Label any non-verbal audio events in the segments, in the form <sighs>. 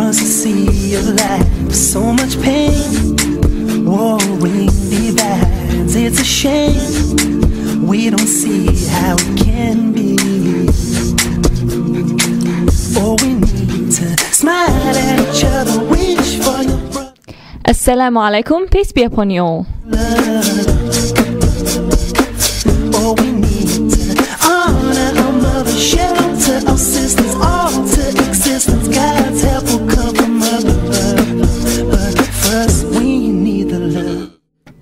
across the sea of life. So much pain, warring divides. It's a shame we don't see how it can be. Oh, we need to smile at each other, wish for your brother. Assalamu alaikum, peace be upon you all. Oh, we need to honor our mother, shelter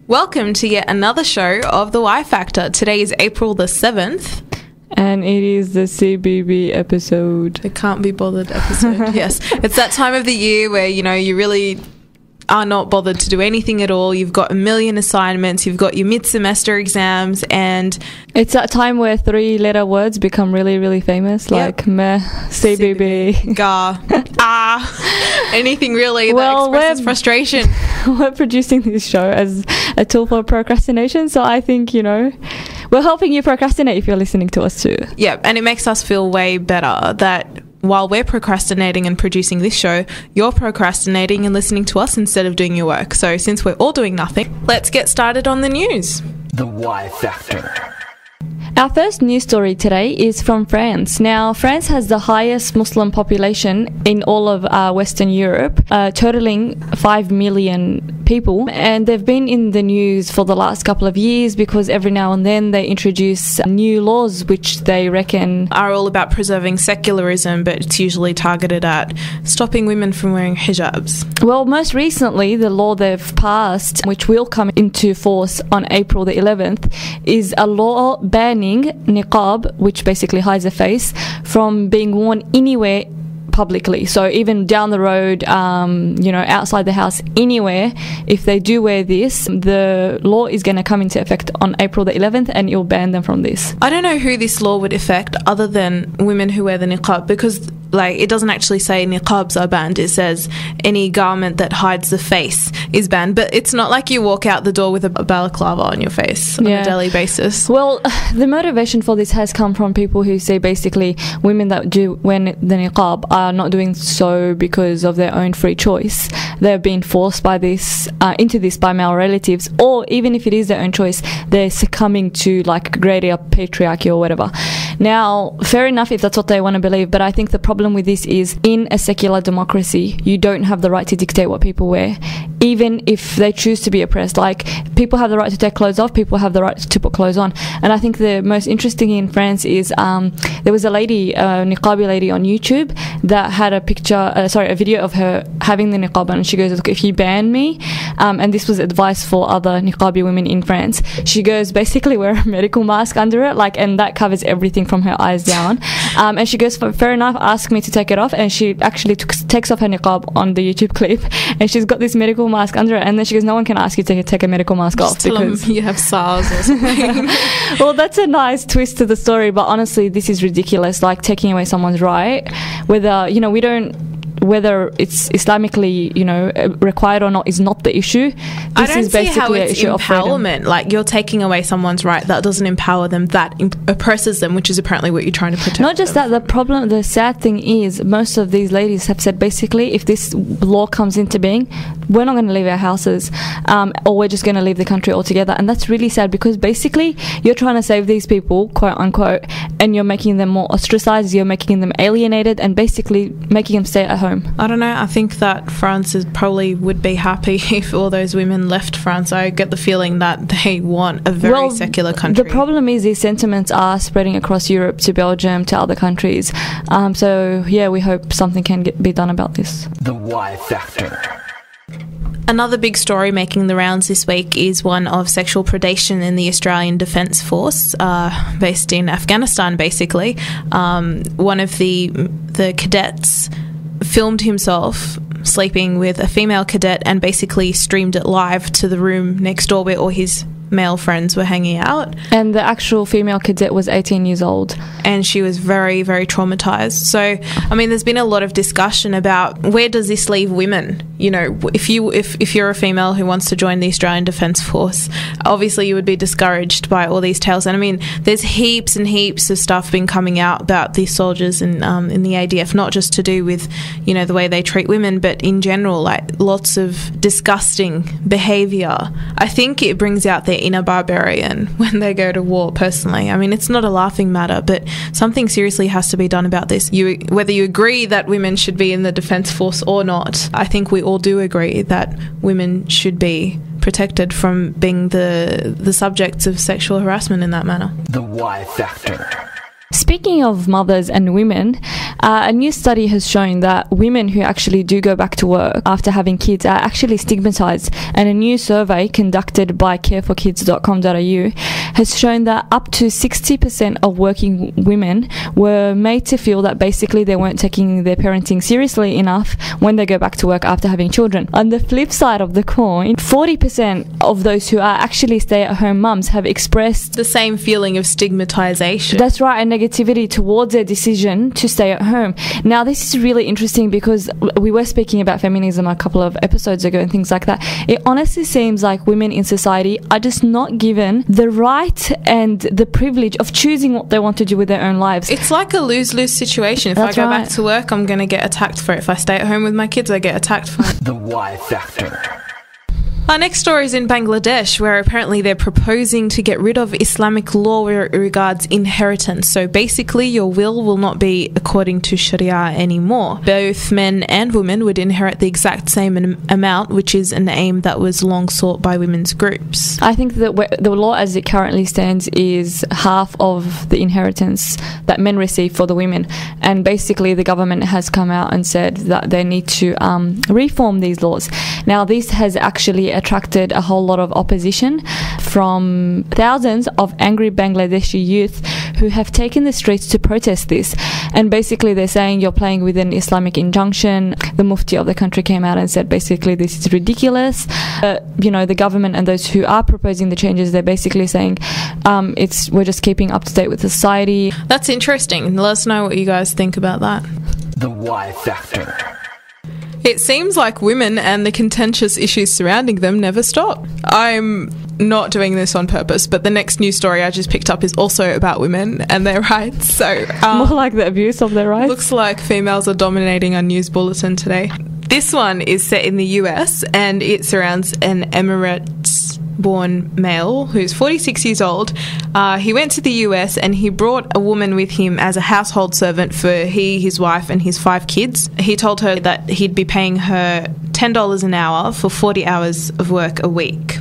Welcome to yet another show of The Y Factor. Today is April the 7th. And it is the CBB episode. The can't be bothered episode. <laughs> yes. It's that time of the year where, you know, you really are not bothered to do anything at all. You've got a million assignments, you've got your mid semester exams, and It's that time where three letter words become really, really famous, like meh, CBB. gar, ah, <laughs> anything really Well, that expresses we're- frustration. <laughs> we're producing this show as a tool for procrastination, so I think, you know, we're helping you procrastinate if you're listening to us too. Yeah, and it makes us feel way better that while we're procrastinating and producing this show, you're procrastinating and listening to us instead of doing your work. So, since we're all doing nothing, let's get started on the news. The Y Factor. Our first news story today is from France. Now, France has the highest Muslim population in all of uh, Western Europe, uh, totaling 5 million people. And they've been in the news for the last couple of years because every now and then they introduce new laws which they reckon Are all about preserving secularism, but it's usually targeted at stopping women from wearing hijabs. Well, most recently, the law they've passed, which will come into force on April the 11th, is a law banning niqab, which basically hides a face, from being worn anywhere publicly. So even down the road, um, you know, outside the house, anywhere, if they do wear this, the law is going to come into effect on April the 11th, and it'll ban them from this. I don't know who this law would affect other than women who wear the niqab because like it doesn't actually say niqabs are banned it says any garment that hides the face is banned but it's not like you walk out the door with a balaclava on your face on a daily basis Well, <sighs> the motivation for this has come from people who say basically women that do wear the niqab are not doing so because of their own free choice. They're being forced by this uh, into this by male relatives, or even if it is their own choice, they're succumbing to like greater patriarchy or whatever. Now, fair enough if that's what they want to believe, but I think the problem with this is in a secular democracy, you don't have the right to dictate what people wear, even if they choose to be oppressed. Like, people have the right to take clothes off, people have the right to put clothes on. And I think the most interesting in France is um, there was a lady, a niqabi lady on YouTube, that had a picture, uh, sorry, a video of her having the niqab on. And she goes, Look, if you ban me, um, and this was advice for other niqabi women in France, she goes, basically wear a <laughs> medical mask under it, like, and that covers everything from her eyes down. Um, and she goes, fair enough, ask me to take it off. And she actually took, takes off her niqab on the YouTube clip, <laughs> and she's got this medical mask under it. And then she goes, no one can ask you to take a medical mask off Just 'em because you have SARS or something <laughs> well, that's a nice twist to the story, but honestly, this is ridiculous. Like taking away someone's right, whether you know we don't. Whether it's Islamically, you know, uh, required or not is not the issue. This I don't is see how basically an it's issue of empowerment. Like you're taking away someone's right that doesn't empower them, that oppresses them, which is apparently what you're trying to protect. Not just that, the problem, the sad thing is, most of these ladies have said basically, if this law comes into being, we're not going to leave our houses, um, or we're just going to leave the country altogether. And that's really sad because basically, you're trying to save these people, quote unquote, and you're making them more ostracized, you're making them alienated, and basically making them stay at home. I don't know. I think that France is probably would be happy <laughs> if all those women left France. I get the feeling that they want a very secular country. The problem is these sentiments are spreading across Europe to Belgium to other countries. Um, so yeah, we hope something can get, be done about this. The Y Factor. Another big story making the rounds this week is one of sexual predation in the Australian Defence Force, uh, based in Afghanistan. Basically, um, one of the the cadets filmed himself sleeping with a female cadet and basically streamed it live to the room next door where all his male friends were hanging out. And the actual female cadet was 18 years old. and she was very very traumatized so i mean there's been a lot of discussion about where does this leave women you know if you if, if you're a female who wants to join the australian defence force obviously you would be discouraged by all these tales and i mean there's heaps and heaps of stuff been coming out about these soldiers in, um, in the adf not just to do with you know the way they treat women but in general like lots of disgusting behavior i think it brings out inner barbarian <laughs> when they go to war personally. I mean it's not a laughing matter but something seriously has to be done about this. You whether you agree that women should be in the defense force or not i think we all do agree that women should be protected from being the the subjects of sexual harassment in that manner. The Y Factor. Speaking of mothers and women, uh, a new study has shown that women who actually do go back to work after having kids are actually stigmatized. And a new survey conducted by careforkids.com.au has shown that up to 60% of working women were made to feel that basically they weren't taking their parenting seriously enough when they go back to work after having children. On the flip side of the coin, 40% of those who are actually stay at home mums have expressed the same feeling of stigmatization that's right, and negativity towards their decision to stay at home. Now, this is really interesting because we were speaking about feminism a couple of episodes ago and things like that. It honestly seems like women in society are just not given the right and the privilege of choosing what they want to do with their own lives. It's like a lose lose situation. If That's I go right. back to work, I'm going to get attacked for it. If I stay at home with my kids, I get attacked for it. The Y Factor. Our next story is in Bangladesh, where apparently they're proposing to get rid of Islamic law where regards inheritance. So basically, your will will not be according to Sharia anymore. Both men and women would inherit the exact same amount, which is an aim that was long sought by women's groups. I think that the law as it currently stands is half of the inheritance that men receive for the women. And basically, the government has come out and said that they need to um, reform these laws. Now, this has actually attracted a whole lot of opposition from thousands of angry Bangladeshi youth who have taken the streets to protest this. And basically, they're saying you're playing with an Islamic injunction. The Mufti of the country came out and said basically this is ridiculous. Uh, you know, the government and those who are proposing the changes, they're basically saying um, it's we're just keeping up to date with society. That's interesting. Let us know what you guys think about that. The Y Factor. It seems like women and the contentious issues surrounding them never stop. I'm not doing this on purpose, but the next news story I just picked up is also about women and their <laughs> rights. So, um, More like the abuse of their rights. looks like females are dominating our news bulletin today. This one is set in the US and it surrounds an Emirates born male who's 46 years old. Uh, he went to the US and he brought a woman with him as a household servant for he, his wife, and his five kids. He told her that he'd be paying her $10 an hour for 40 hours of work a week.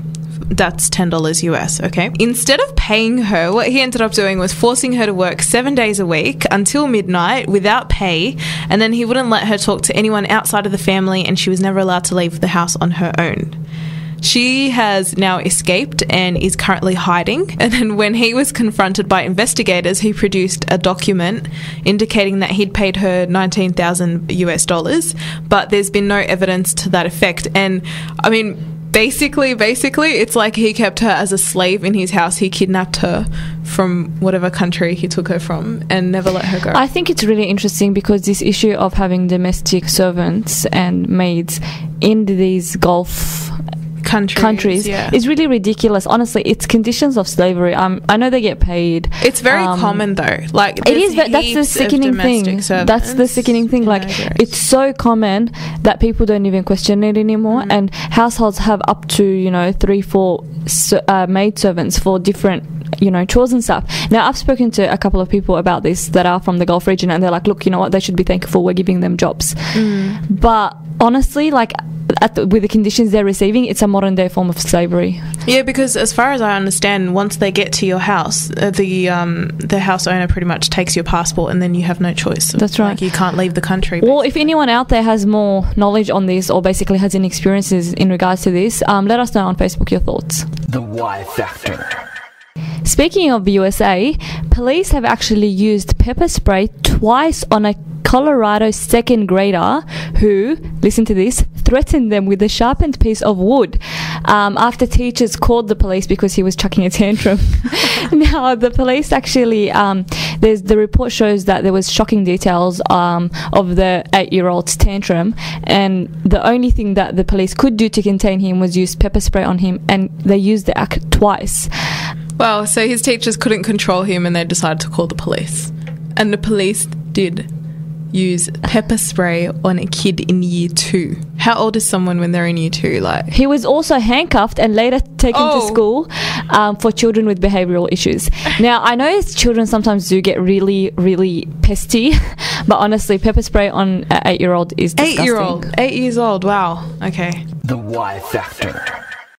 That's $10 US, okay? Instead of paying her, what he ended up doing was forcing her to work seven days a week until midnight without pay, and then he wouldn't let her talk to anyone outside of the family, and she was never allowed to leave the house on her own. She has now escaped and is currently hiding. <laughs> And then, when he was confronted by investigators, he produced a document indicating that he'd paid her 19,000 US dollars, but there's been no evidence to that effect. And I mean, basically, basically, it's like he kept her as a slave in his house. He kidnapped her from whatever country he took her from and never let her go. I think it's really interesting because this issue of having domestic servants and maids in these Gulf countries, countries yeah. is really ridiculous. Honestly, it's conditions of slavery. Um, I know they get paid. It's very Um, common though. Like It is, but that's the sickening thing. domestic That's the sickening thing. Like, it's so common that people don't even question it anymore, Mm-hmm. and households have up to you know three, four uh, maid servants for different you know chores and stuff. Now, I've spoken to a couple of people about this that are from the Gulf region, and they're like, "Look, you know what? They should be thankful we're giving them jobs." Mm. But honestly, like. At the, with the conditions they're receiving, it's a modern day form of slavery. Yeah, because as far as I understand, once they get to your house, uh, the um, the house owner pretty much takes your passport, and then you have no choice. That's right. Like you can't leave the country. Well, if anyone out there has more knowledge on this or basically has any experiences in regards to this, um, let us know on Facebook your thoughts. The Y Factor. Speaking of the USA, police have actually used pepper spray twice on a Colorado second grader who, listen to this, threatened them with a sharpened piece of wood um, after teachers called the police because he was chucking a tantrum. <laughs> now, the police actually, um, there's, the report shows that there was shocking details um, of the eight-year-old's tantrum, and the only thing that the police could do to contain him was use pepper spray on him, and they used the act twice. Well, so his teachers couldn't control him and they decided to call the police. And the police did use pepper spray on a kid in year two. How old is someone when they're in year two? Like, He was also handcuffed and later taken Oh. to school um, for children with behavioural issues. <laughs> Now, I know children sometimes do get really, really pesty, <laughs> but honestly, pepper spray on an eight year old is disgusting. eight year old, eight years old. Wow. Okay. The Y Factor.